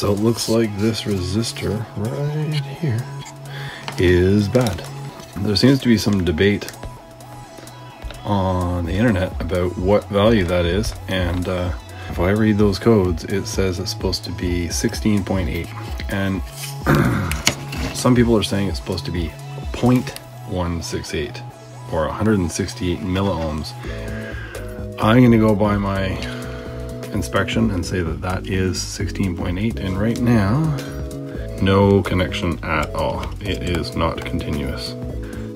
So it looks like this resistor right here is bad. There seems to be some debate on the internet about what value that is, and uh, if I read those codes, it says it's supposed to be 16.8, and some people are saying it's supposed to be 0.168 or 168 milliohms. I'm to go by my inspection and say that that is 16.8 and right now no connection at all. It is not continuous.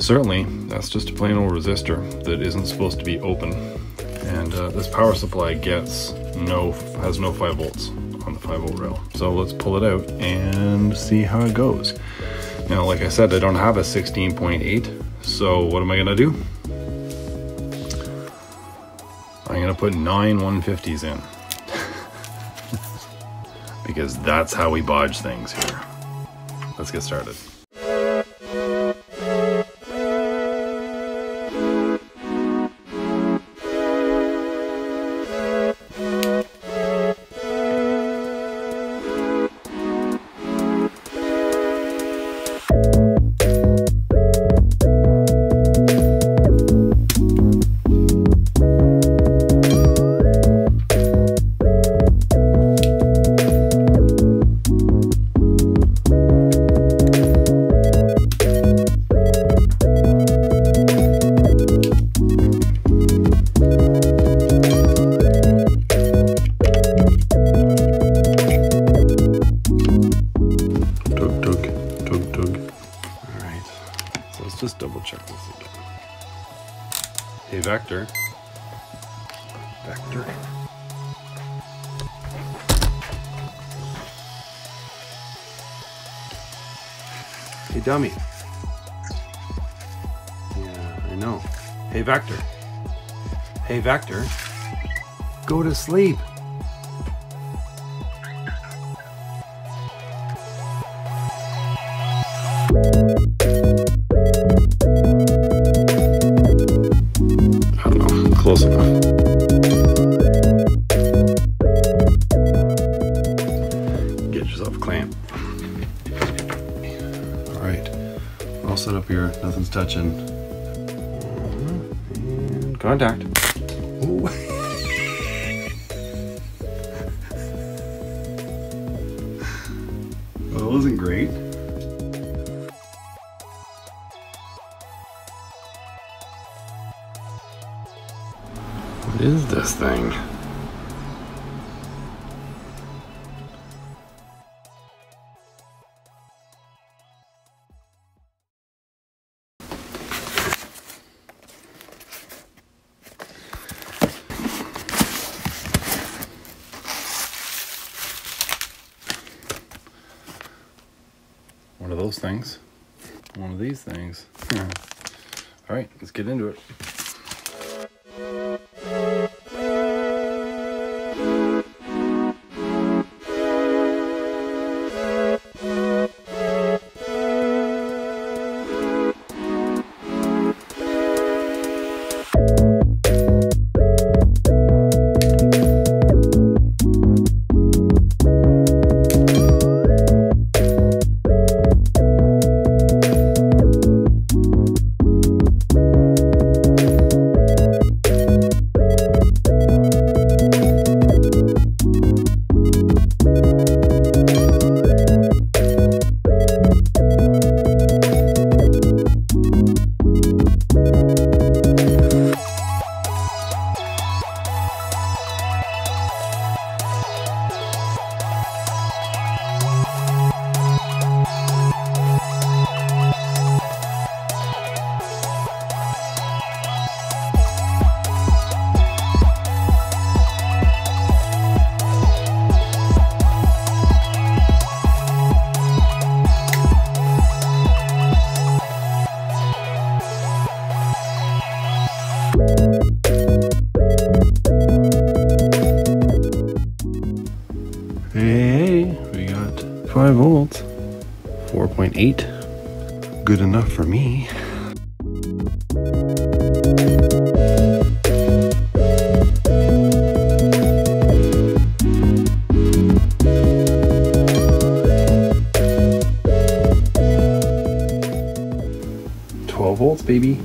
Certainly that's just a plain old resistor that isn't supposed to be open and uh, this power supply gets no has no 5 volts on the 5 volt rail. So let's pull it out and see how it goes. Now like I said I don't have a 16.8 so what am I gonna do? I'm gonna put nine 150s in because that's how we bodge things here. Let's get started. Vector. Vector. Hey, dummy. Yeah, I know. Hey, Vector. Hey, Vector. Go to sleep. Close enough. Get yourself a clamp. All right, all set up here. Nothing's touching. And contact. Ooh. well, that wasn't great. Is this thing? One of those things. One of these things. All right, let's get into it. 5 volts, 4.8. Good enough for me. Twelve volts, baby.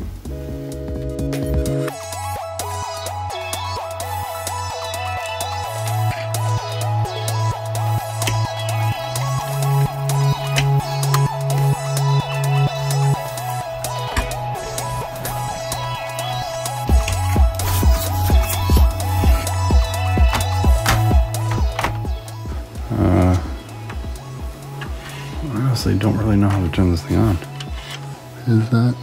Don't really know how to turn this thing on. Is that?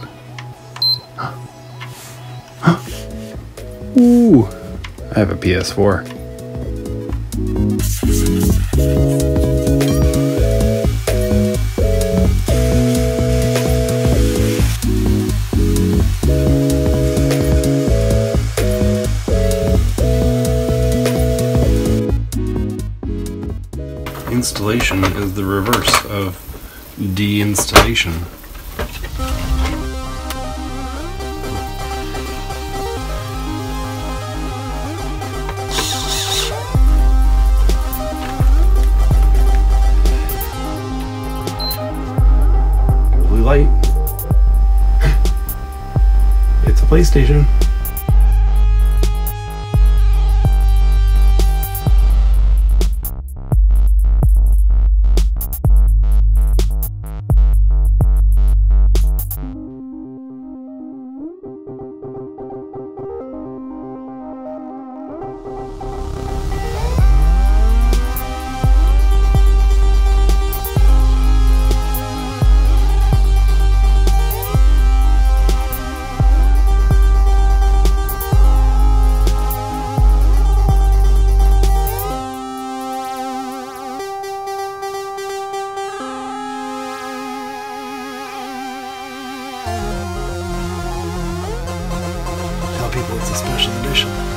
Ooh, I have a PS4. Installation is the reverse of deinstallation. Blue light. It's a PlayStation. It's a special edition.